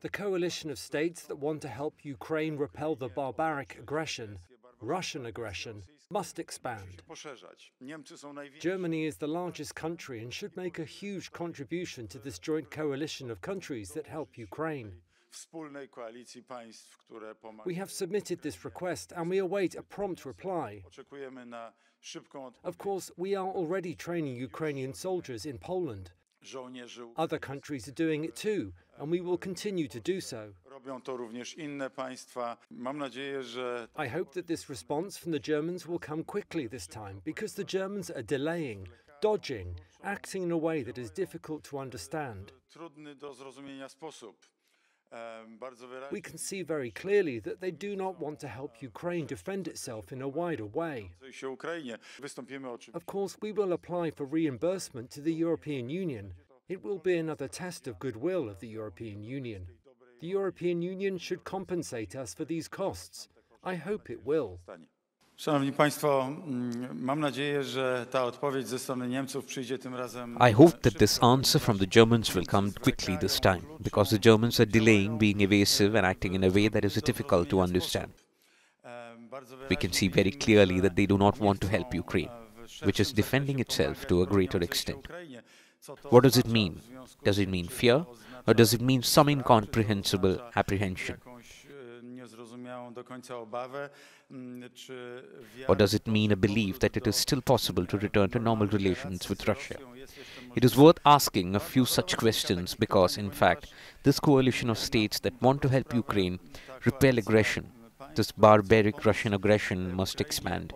The coalition of states that want to help Ukraine repel the barbaric aggression, Russian aggression, must expand. Germany is the largest country and should make a huge contribution to this joint coalition of countries that help Ukraine. We have submitted this request and we await a prompt reply. Of course, we are already training Ukrainian soldiers in Poland. Other countries are doing it too, and we will continue to do so. I hope that this response from the Germans will come quickly this time, because the Germans are delaying, dodging, acting in a way that is difficult to understand. We can see very clearly that they do not want to help Ukraine defend itself in a wider way. Of course, we will apply for reimbursement to the European Union. It will be another test of goodwill of the European Union. The European Union should compensate us for these costs. I hope it will. Szanowni Państwo, mm, mam nadzieję, że ta odpowiedź ze strony Niemców przyjdzie tym razem. I hope that this answer from the Germans will come quickly this time, because the Germans are delaying, being evasive, and acting in a way that is difficult to understand. We can see very clearly that they do not want to help Ukraine, which is defending itself to a greater extent. What does it mean? Does it mean fear, or does it mean some incomprehensible apprehension? Or does it mean a belief that it is still possible to return to normal relations with Russia? It is worth asking a few such questions because, in fact, this coalition of states that want to help Ukraine repel aggression this barbaric Russian aggression must expand.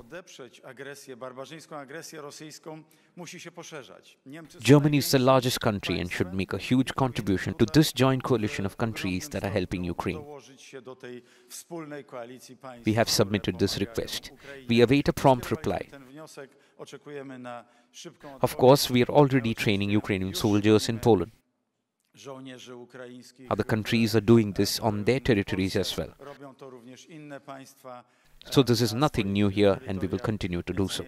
Germany is the largest country and should make a huge contribution to this joint coalition of countries that are helping Ukraine. We have submitted this request. We await a prompt reply. Of course, we are already training Ukrainian soldiers in Poland. Other countries are doing this on their territories as well. So this is nothing new here and we will continue to do so.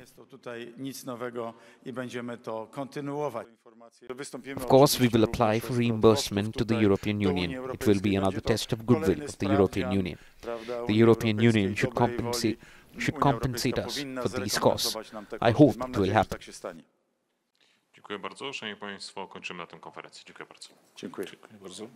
Of course, we will apply for reimbursement to the European Union. It will be another test of goodwill of the European Union. The European Union should compensate should compensate us for these costs. I hope it will happen. Dziękuję bardzo. Szanowni Państwo, kończymy na tym konferencję. Dziękuję bardzo. Dziękuję. Dziękuję bardzo.